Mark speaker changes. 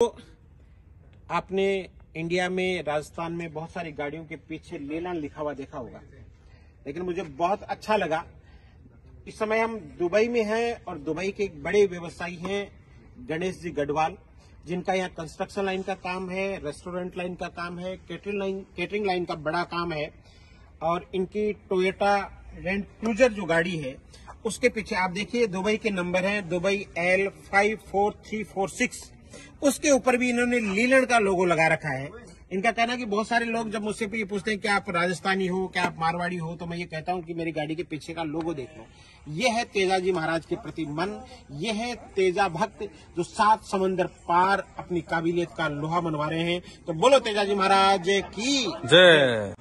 Speaker 1: तो आपने इंडिया में, राजस्थान में बहुत सारी गाड़ियों के पीछे लेलान लिखा हुआ देखा होगा। लेकिन मुझे बहुत अच्छा लगा। इस समय हम दुबई में हैं और दुबई के एक बड़े व्यवसायी हैं गणेश जी गढ़वाल, जिनका यहाँ कंस्ट्रक्शन लाइन का काम है रेस्टोरेंट लाइन का काम है केटरिंग लाइन केटरिंग लाइन का बड़ा काम है। और इनकी टोयोटा रेंट क्रूजर जो गाड़ी है, उसके पीछे आप देखिए, दुबई के नंबर हैं, Dubai L five four three four six उसके ऊपर भी इन्होंने लीलन का लोगो लगा रखा है। इनका कहना है कि बहुत सारे लोग जब मुझसे ये पूछते हैं कि आप राजस्थानी हो, क्या आप मारवाड़ी हो तो मैं ये कहता हूँ कि मेरी गाड़ी के पीछे का लोगो देख लो। ये है तेजाजी महाराज के प्रति मन ये है तेजा भक्त जो सात समंदर पार अपनी काबिलियत का लोहा मनवा रहे हैं। तो बोलो तेजाजी महाराज की?
Speaker 2: जय।